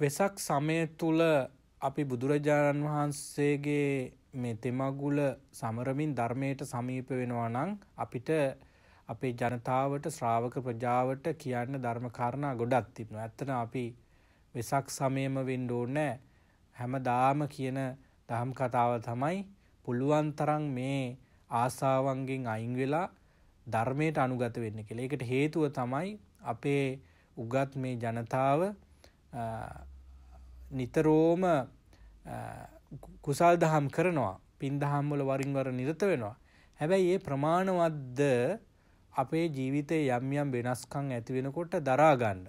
වෙසක් සමය තුළ අපි බුදුරජාණන් වහන්සේගේ මේ තෙමගුල සමරමින් ධර්මයට සමීප වෙනවා නම් අපිට අපේ ජනතාවට ශ්‍රාවක ප්‍රජාවට කියන්න ධර්මකාරණා ගොඩක් තිබෙනවා. ඇත්තට අපි වෙසක් සමයම වෙන්න ඕනේ හැමදාම කියන දහම් කතාව තමයි පුළුවන් තරම් මේ ආසාවන්ගෙන් අයින් වෙලා ධර්මයට අනුගත වෙන්න කියලා. ඒකට හේතුව තමයි අපේ උගත් මේ ජනතාව නිතරෝම කුසල් දහම් කරනවා පින් දහම් වල වරින් වර නිරත වෙනවා. හැබැයි ඒ ප්‍රමාණවත්ද අපේ ජීවිතයේ යම් යම් වෙනස්කම් ඇති වෙනකොට දරා ගන්න.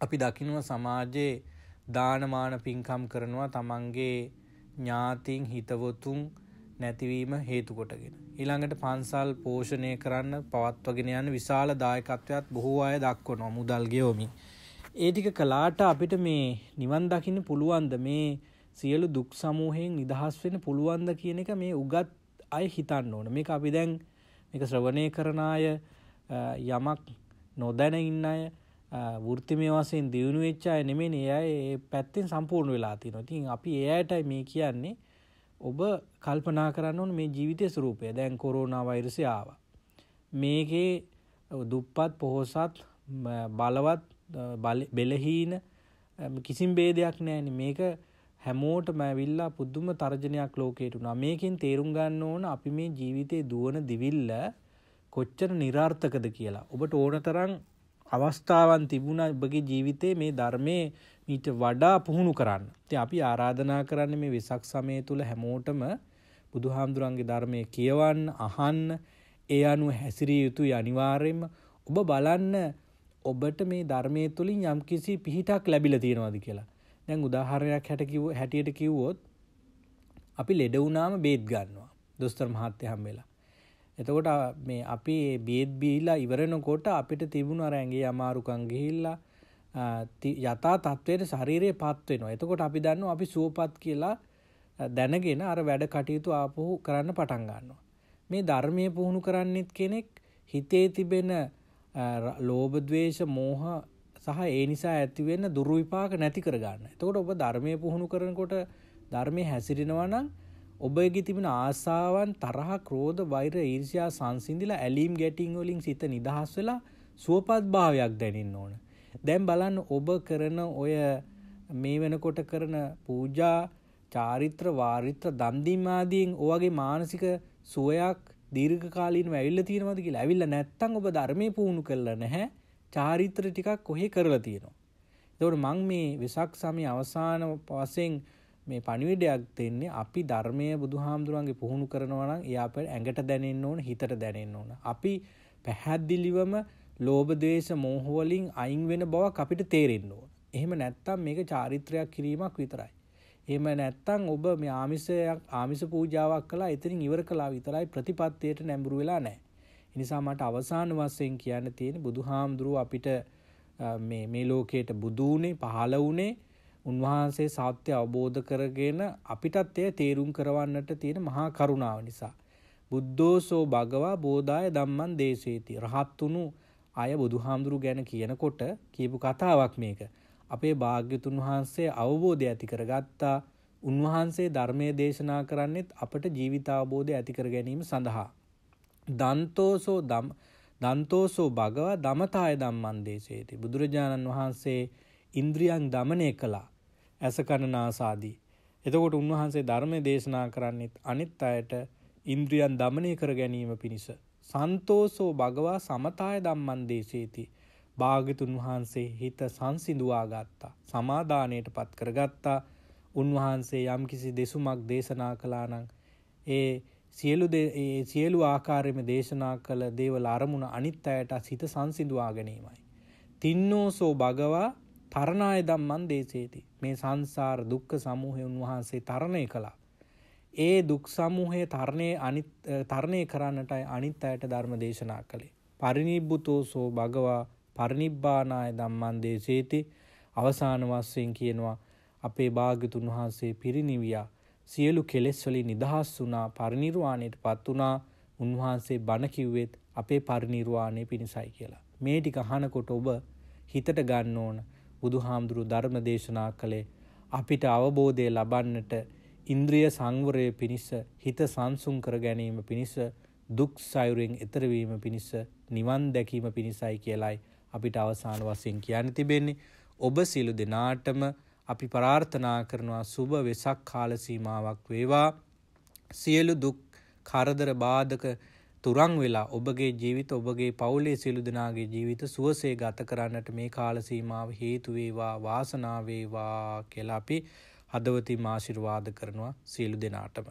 අපි දකින්න සමාජයේ දානමාන පින්කම් කරනවා තමන්ගේ ඥාතින් හිතවතුන් නැතිවීම හේතු කොටගෙන. ඊළඟට පන්සල් පෝෂණය කරන්න පවත්වගෙන යන විශාල දායකත්වයක් බොහෝ අය දක්වනවා මුදල් ගෙවමින්. ඒ ටික කළාට අපිට මේ නිවන් දකින්න පුළුවන්ද මේ සියලු දුක් සමූහයෙන් නිදහස් වෙන්න පුළුවන්ද කියන එක මේ උගත් අය හිතන්න ඕන. මේක අපි දැන් මේක ශ්‍රවණය කරන අය යමක් නොදැන ඉන්න අය වෘත්තිමය වශයෙන් දියුණු වෙච්ච අය නෙමෙයි ඒ අය ඒ පැත්තෙන් සම්පූර්ණ වෙලා තියෙනවා. ඉතින් අපි ඒ අයටයි මේ කියන්නේ ඔබ කල්පනා කරන්න ඕන මේ ජීවිතය ස්වරූපය දැන් කොරෝනා වෛරසය ආවා. මේකේ දුප්පත් පොහොසත් බලවත් බෙලහීන කිසිම් බේදයක් නෑන මේක හැමෝට මැවිල්ලා පුද්දුම තර්ජනයක් ලෝකයට වුණා මේකෙන් තේරුම් ගන්න ඕන අපි මේ ජීවිතය දුවන දිවිල්ල කොච්චර නිරාර්ථකද කියලා. ඔබට ඕන තරම් අවස්ථාවන් තිබුණ ඔබගේ ජීවිතේ මේ ධර්මය මීට වඩා පුහුණු කරන්න. ති අපි ආරාධනා කරන්න මේ වෙසක් සමය තුළ හැමෝටම බුදුහාමුදුරන්ගේ ධර්මය කියවන්න අහන්න ඒ අනුව හැසිරිය යුතු අනිවාර්යෙන්ම. ඔබ බලන්න ඔබට මේ ධර්මය තුළින් යම් කිසි පිහිටක් ලැබිල තියෙනවාද කියලා. දැන් උදාහරණයක් හැටකිව හැටියට කිව්වොත් අපි ලෙඩවුනාම බේත් ගන්නවා දොස්තර මහත්තය හම් වෙලා. එතකොට මේ අපි බේත් බීලා ඉවරනකොට අපිට තිබුණ රැන්ගේ අමාරුකන් ගිහිල්ලා යථා තත්ත්වයට ශරීරයේ පත් වෙනවා. එතකොට අපි දන්නවා අපි සුවපත් කියලා දැනගෙන අර වැඩ කටයුතු ආපහු කරන්න පටන් ගන්නවා. මේ ධර්මයේ පුහුණු කරන්නෙත් කෙනෙක් හිතේ තිබෙන ලෝභ ද්වේෂ මෝහ සහ ඒ නිසා ඇතිවෙන්න දුර්විපාක නැති කරගන්න. එතකොට ඔබ ධර්මය පුහුණු කරනකොට ධර්මය හැසිරෙනවා නම් ඔබගේ තිබෙන ආසාවන් තරහ ක්‍රෝධ වෛර ඊර්ෂ්‍යා සංසිඳිලා ඇලීම් ගැටීම් වලින් සිත නිදහස් වෙලා සුවපත් භාවයක් දැනෙන්න ඕන. දැන් බලන්න ඔබ කරන ඔය මේ වෙනකොට කරන පූජා චාරිත්‍ර වාරිත්‍ර දන්දීම් ආදීන් ඔයගේ මානසික සුවයක් දීර්ඝකාලීනව ඇවිල්ලා තියෙනවද කියලා. ඇවිල්ලා නැත්තම් ඔබ ධර්මයේ පුහුණු කරලා නැහැ. චාරිත්‍ර ටිකක් කොහේ කරලා තියෙනවා. ඒතකොට මං මේ වෙසක් සමය අවසාන වශයෙන් මේ පණිවිඩයක් දෙන්නේ අපි ධර්මය බුදුහාමුදුරන්ගේ පුහුණු කරනවා නම් එයා අපේ ඇඟට දැනෙන්න ඕන හිතට දැනෙන්න ඕන. අපි පැහැදිලිවම ලෝභ ද්වේෂ මෝහ වලින් අයින් වෙන බවක් අපිට තේරෙන්න ඕන. එහෙම නැත්තම් මේක චාරිත්‍රයක් කිරීමක් විතරයි. එහෙම නැත්තම් ඔබ මේ ආමිෂයක් ආමිෂ පූජාවක් කළා එතනින් ඉවර කළා විතරයි ප්‍රතිපත්තියට නැඹුරු වෙලා නැහැ. ඒ නිසා මට අවසාන වශයෙන් කියන්න තියෙන්නේ බුදුහාමුදුරුව අපිට මේ මේ ලෝකයට බුදු උනේ පහළ වුණේ උන්වහන්සේ සත්‍ය අවබෝධ කරගෙන අපිටත් එය තේරුම් කරවන්නට තියෙන මහා කරුණාව නිසා. බුද්ධෝසෝ භගවා බෝධාය ධම්මං දේශේති. රහත් වුණු අය බුදුහාමුදුරු ගැන කියනකොට කියපු කතාවක් මේක. අපේ භාග්‍යතුන් වහන්සේ අවබෝධය ඇති කරගත්තා. උන්වහන්සේ ධර්මය දේශනා කරන්නෙත් අපට ජීවිතාවබෝධය ඇති කර ගැනීම සඳහා. දන්තෝසෝ දම් දන්තෝසෝ භගව දමතාය ධම්මං දේශේති. බුදුරජාණන් වහන්සේ ඉන්ද්‍රියන් දමනය කළා. ඇස කන නාසාදී. එතකොට උන්වහන්සේ ධර්මය දේශනා කරන්නෙත් අනිත් අයට ඉන්ද්‍රියන් දමනය කර ගැනීම පිණිස සන්තෝසෝ භගවා සමතාය ධම්මං දේශේති. භාග්‍යතුන් වහන්සේ හිත සංසිඳුවා ගත්තා. සමාදානයට පත් කරගත්තා. උන්වහන්සේ යම්කිසි දෙසුමක් දේශනා කළා නම් ඒ සියලු ඒ සියලු ආකාරයෙන්ම දේශනා කළ දේවල් අරමුණ අනිත් අයට සිත සංසිඳුවා ගැනීමයි. තින්නෝසෝ භගවා තරණාය ධම්මං දේශේති. මේ සංසාර දුක්ඛ සමූහය උන්වහන්සේ තරණය කළා. ඒ දුක් සමූහය තරණය අනිත් තරණය කරන්නටයි අනිත් අයට ධර්ම දේශනා කළේ. පරිනිබ්බුතෝ සෝ භගවා පරිනිබ්බානාය ධම්මං දේශේති අවසාන වශයෙන් කියනවා අපේ භාග්‍යතුන් වහන්සේ පිරිනිවියා සියලු කෙලෙස් වලින් නිදහස් වුණා පරිනිර්වාණයට පත් වුණා උන්වහන්සේ බණ කිව්වෙත් අපේ පරිනිර්වාණය පිණිසයි කියලා. මේ ටික අහනකොට ඔබ හිතට ගන්න ඕන බුදුහාමුදුරු ධර්ම දේශනා කළේ අපිට අවබෝධය ලබන්නට ඉන්ද්‍රිය සංවරය පිණිස හිත සංසුන් කර ගැනීම පිණිස දුක් සයුරෙන් එතරවීම පිණිස නිවන් දැකීම පිණිසයි කියලයි අපිට අවසාන වශයෙන් කියන්න තිබෙන්නේ. ඔබ සියලු දෙනාටම අපි ප්‍රාර්ථනා කරනවා සුබ වෙසක් කාල සීමාවක් වේවා. සියලු දුක් කරදර බාධක තුරන් වෙලා ඔබගේ ජීවිත ඔබගේ පවුලේ සියලු දෙනාගේ ජීවිත සුවසේ ගත කරන්නට මේ කාල සීමාව හේතු වේවා වාසනාව වේවා කියලා අපි හදවතින් ආශිර්වාද කරනවා සියලු දෙනාටම